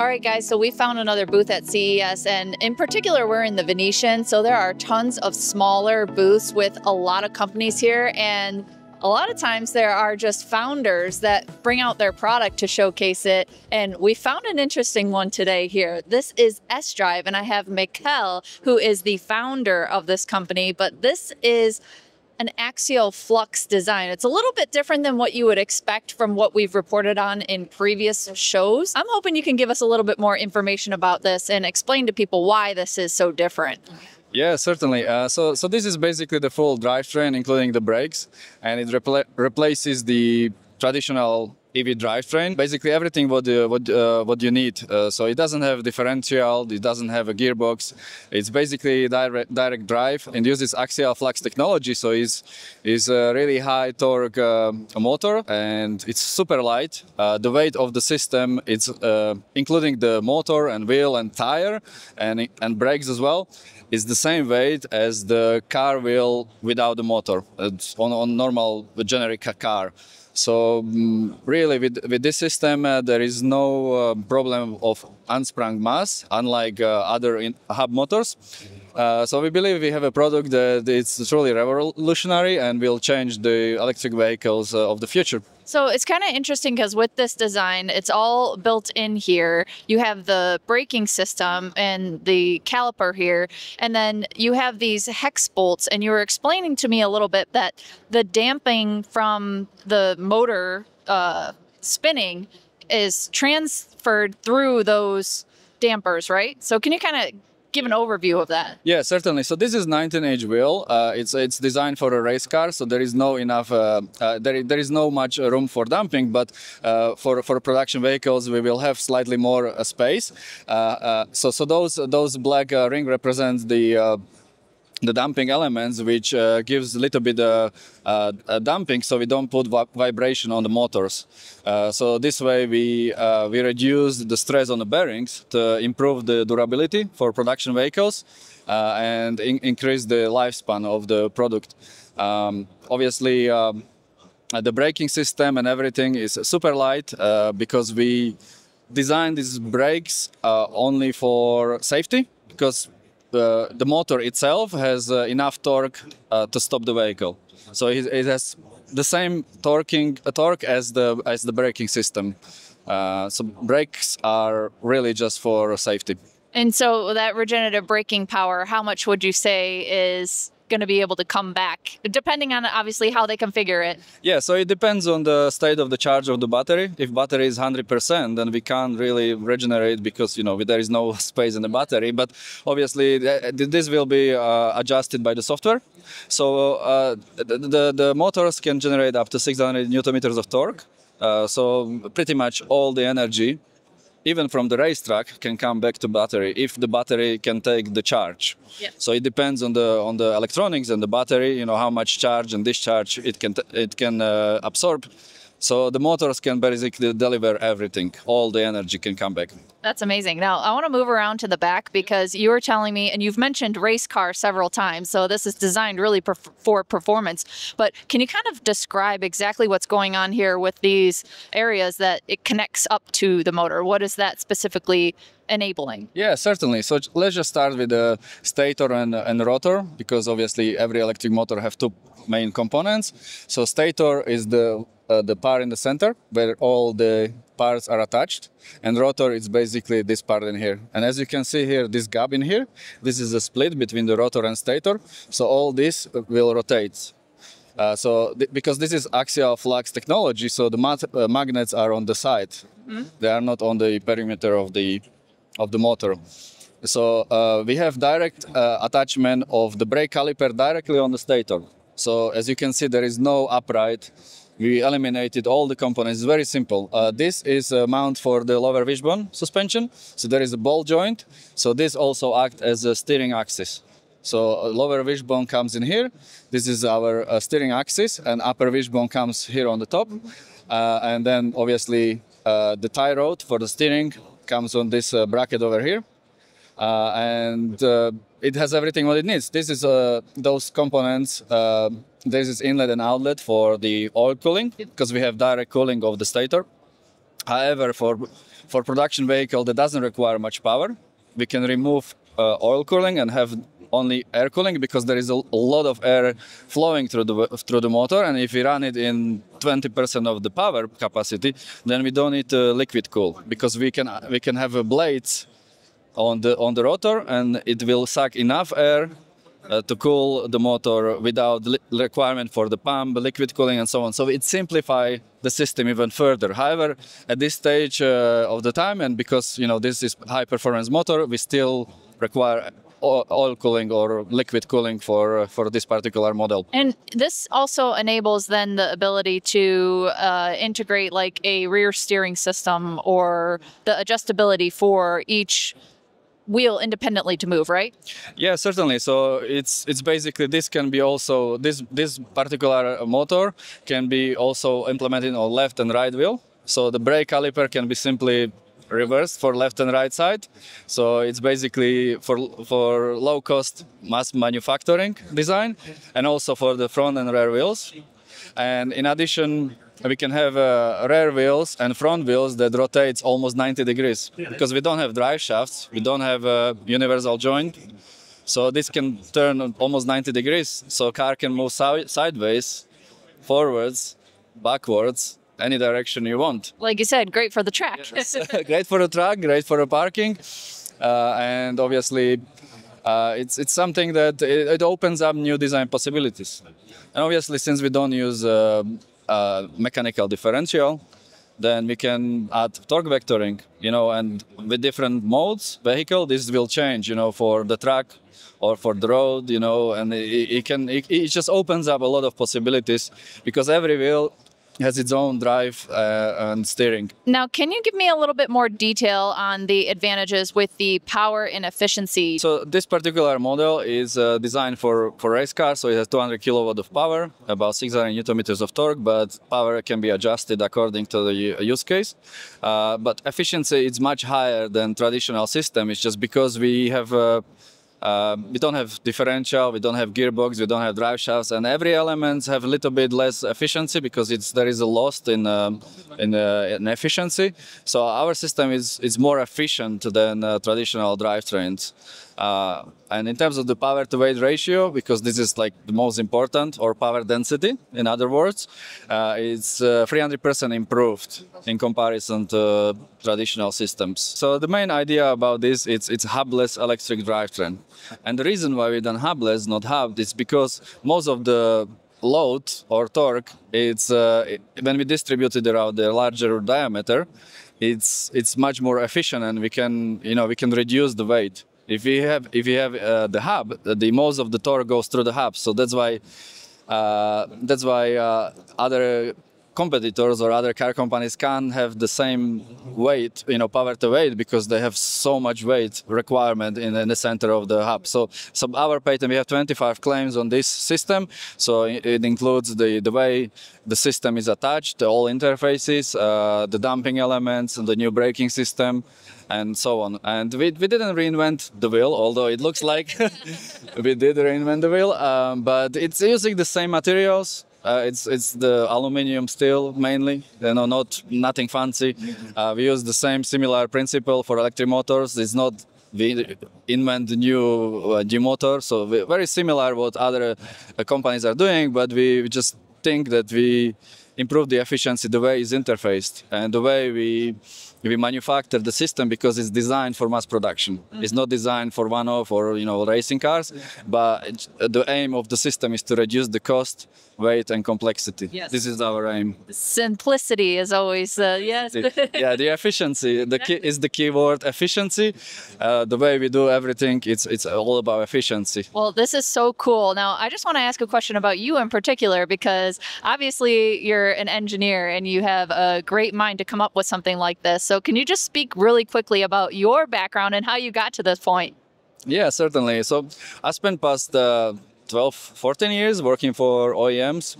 All right, guys, so we found another booth at CES, and in particular, we're in the Venetian. So there are tons of smaller booths with a lot of companies here, and a lot of times there are just founders that bring out their product to showcase it. And we found an interesting one today here. This is S Drive, and I have Michal, who is the founder of this company, but this is an axial flux design. It's a little bit different than what you would expect from what we've reported on in previous shows. I'm hoping you can give us a little bit more information about this and explain to people why this is so different. Yeah, certainly. Uh, so, so this is basically the full drivetrain, including the brakes, and it repla- replaces the traditional EV drivetrain. Basically, everything what uh, what uh, what you need. Uh, so it doesn't have differential. It doesn't have a gearbox. It's basically direct direct drive and uses axial flux technology. So it's is a really high torque uh, motor and it's super light. Uh, the weight of the system it's uh, including the motor and wheel and tire and and brakes as well is the same weight as the car wheel without the motor. It's on on normal generic car. So um, really, with, with this system, uh, there is no uh, problem of unsprung mass, unlike uh, other hub motors. Uh, so we believe we have a product that is truly revolutionary and will change the electric vehicles uh, of the future. So it's kind of interesting because with this design, it's all built in here. You have the braking system and the caliper here, and then you have these hex bolts. And you were explaining to me a little bit that the damping from the motor uh, spinning is transferred through those dampers, right? So can you kind of give an overview of that? Yeah, certainly. So this is 19-inch wheel. Uh, it's it's designed for a race car, so there is no enough uh, uh, there, there is no much room for damping. But uh, for for production vehicles, we will have slightly more uh, space. Uh, so so those those black ring represents the the damping elements, which uh, gives a little bit uh, uh, damping, so we don't put vibration on the motors. Uh, so this way, we uh, we reduce the stress on the bearings to improve the durability for production vehicles uh, and in increase the lifespan of the product. Um, obviously. Um, the braking system and everything is super light because we designed these brakes only for safety because the, the motor itself has uh, enough torque uh, to stop the vehicle. So it, it, has the same torquing uh, torque as the as the braking system. Uh, so brakes are really just for safety. And so that regenerative braking power, how much would you say is going to be able to come back, depending on obviously how they configure it. Yeah, so it depends on the state of the charge of the battery. If battery is 100%, then we can't really regenerate because you know there is no space in the battery. But obviously, this will be uh, adjusted by the software. So uh, the, the, the motors can generate up to 600 newton meters of torque. Uh, so pretty much all the energy even from the racetrack can come back to battery if the battery can take the charge yeah. so it depends on the on the electronics and the battery you know how much charge and discharge it can it can uh, absorb so the motors can basically deliver everything. All the energy can come back. That's amazing. Now, I want to move around to the back because you were telling me, and you've mentioned race car several times. So this is designed really for performance. But can you kind of describe exactly what's going on here with these areas that it connects up to the motor? What is that specifically enabling? Yeah, certainly. So let's just start with the stator and, and rotor because obviously every electric motor have two main components. So stator is the uh, the part in the center where all the parts are attached. And rotor is basically this part in here. And as you can see here this gap in here this is a split between the rotor and stator. So all this will rotate. Uh, so th- because this is axial flux technology so the uh, magnets are on the side. Mm-hmm. they are not on the perimeter of the of the motor. So uh, we have direct uh, attachment of the brake caliper directly on the stator. So as you can see there is no upright we eliminated all the components. It's very simple. Uh, this is a mount for the lower wishbone suspension. So there is a ball joint. So this also acts as a steering axis. So uh, lower wishbone comes in here. This is our uh, steering axis, and upper wishbone comes here on the top. Uh, and then obviously uh, the tie rod for the steering comes on this uh, bracket over here. and it has everything what it needs. This is those components this is inlet and outlet for the oil cooling because we have direct cooling of the stator. However, for for production vehicle that doesn't require much power, we can remove uh, oil cooling and have only air cooling because there is a, lot of air flowing through the through the motor and if we run it in 20% of the power capacity then we don't need uh, liquid cool because we can we can have a blades on the on the rotor and it will suck enough air uh, to cool the motor without li- requirement for the pump, liquid cooling, and so on. So it simplifies the system even further. However, at this stage uh, of the time, and because you know this is high performance motor, we still require oil cooling or liquid cooling for uh, for this particular model. And this also enables then the ability to uh, integrate like a rear steering system or the adjustability for each wheel independently to move, right? Yeah, certainly. So it's it's basically this can be also this this particular motor can be also implemented on left and right wheel. So the brake caliper can be simply reversed for left and right side. So it's basically for for low cost mass manufacturing design and also for the front and rear wheels. And in addition, we can have uh, rear wheels and front wheels that rotates almost 90 degrees because we don't have drive shafts, we don't have a universal joint. So this can turn almost 90 degrees. So car can move si- sideways, forwards, backwards, any direction you want. Like you said, great for the track. Yes. great for the track, great for the parking, uh, and obviously uh, it's it's something that it, it, opens up new design possibilities. And obviously, since we don't use uh, uh, mechanical differential, then we can add torque vectoring, you know, and with different modes, vehicle, this will change, you know, for the track or for the road, you know, and it, it can, it, it, just opens up a lot of possibilities because every wheel has its own drive uh, and steering. Now, can you give me a little bit more detail on the advantages with the power and efficiency? So this particular model is uh, designed for, for race cars, so it has 200 kilowatt of power, about 600 newton meters of torque, but power can be adjusted according to the use case. Uh, but efficiency is much higher than traditional system. It's just because we have uh, we don't have differential, we don't have gearbox, we don't have drive shafts, and every element have a little bit less efficiency because it's there is a loss in um, in, uh, in, efficiency. So our system is is more efficient than uh, traditional drivetrains. Uh, and in terms of the power to weight ratio, because this is like the most important, or power density, in other words, uh, it's 300% uh, improved in comparison to traditional systems. So the main idea about this it's it's hubless electric drivetrain, and the reason why we done hubless, not hubbed, is because most of the load or torque, it's uh, it, when we distribute it around the larger diameter, it's it's much more efficient, and we can you know we can reduce the weight. If we have if we have uh, the hub, the most of the torque goes through the hub. So that's why uh, that's why uh, other competitors or other car companies can't have the same weight, you know, power to weight because they have so much weight requirement in, in, the center of the hub. So, so our patent, we have 25 claims on this system. So it, includes the, the way the system is attached, all interfaces, uh, the damping elements, and the new braking system, and so on. And we, we didn't reinvent the wheel, although it looks like we did reinvent the wheel, um, but it's using the same materials uh, it's it's the aluminium steel mainly, you know, not nothing fancy. Uh, we use the same similar principle for electric motors. It's not we invent new uh, G motor, so very similar what other uh, companies are doing, but we just think that we improve the efficiency the way it's interfaced and the way we we manufacture the system because it's designed for mass production. Mm-hmm. It's not designed for one-off or you know racing cars, but the aim of the system is to reduce the cost, weight, and complexity. Yes. This is our aim. Simplicity is always uh, yes. the, yeah, the efficiency. The key is the keyword efficiency. Uh, the way we do everything, it's it's all about efficiency. Well, this is so cool. Now, I just want to ask a question about you in particular because obviously you're an engineer and you have a great mind to come up with something like this. So, can you just speak really quickly about your background and how you got to this point? Yeah, certainly. So, I spent past uh, 12, 14 years working for OEMs.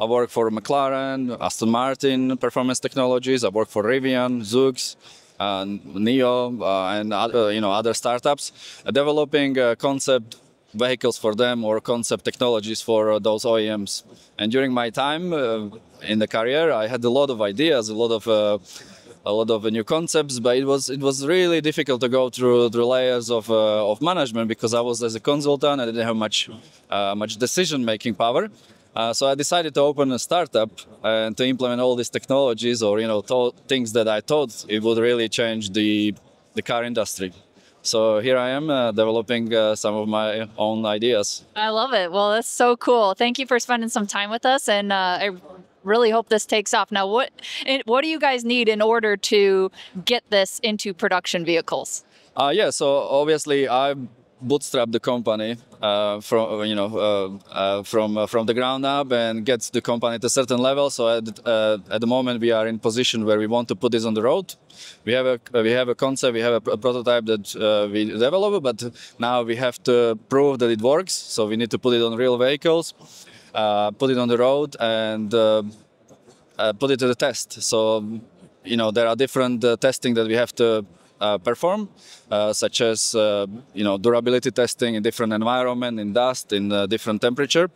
I work for McLaren, Aston Martin Performance Technologies. I work for Rivian, Zoox, and NIO, uh, and other, you know other startups, uh, developing uh, concept vehicles for them or concept technologies for uh, those OEMs. And during my time uh, in the career, I had a lot of ideas, a lot of a lot of new concepts, but it was it was really difficult to go through the layers of uh, of management because I was as a consultant, I didn't have much uh, much decision making power. Uh, so I decided to open a startup and to implement all these technologies or you know th- things that I thought it would really change the the car industry. So here I am uh, developing uh, some of my own ideas. I love it. Well, that's so cool. Thank you for spending some time with us, and uh, I really hope this takes off. Now, what what do you guys need in order to get this into production vehicles? Uh, yeah, so obviously I bootstrap the company uh, from you know uh, uh, from uh, from the ground up and get the company to a certain level. So at, uh, at the moment we are in position where we want to put this on the road. We have a we have a concept, we have a, a prototype that we develop, but now we have to prove that it works. So we need to put it on real vehicles, put it on the road, and put it to the test. So you know there are different testing that we have to uh, perform, uh, such as uh, you know durability testing in different environment, in dust, in different temperature.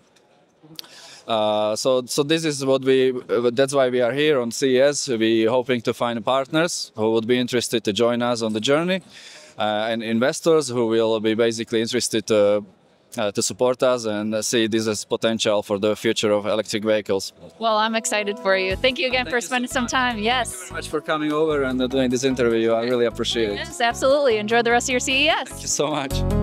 Uh, so, so this is what we. That's why we are here on CES. We hoping to find partners who would be interested to join us on the journey, uh, and investors who will be basically interested to uh, to support us and see this as potential for the future of electric vehicles. Well, I'm excited for you. Thank you again Thank for spending so some time. Yes. Thank you very much for coming over and doing this interview. I really appreciate it. Yes, absolutely. Enjoy the rest of your CES. Thank you so much.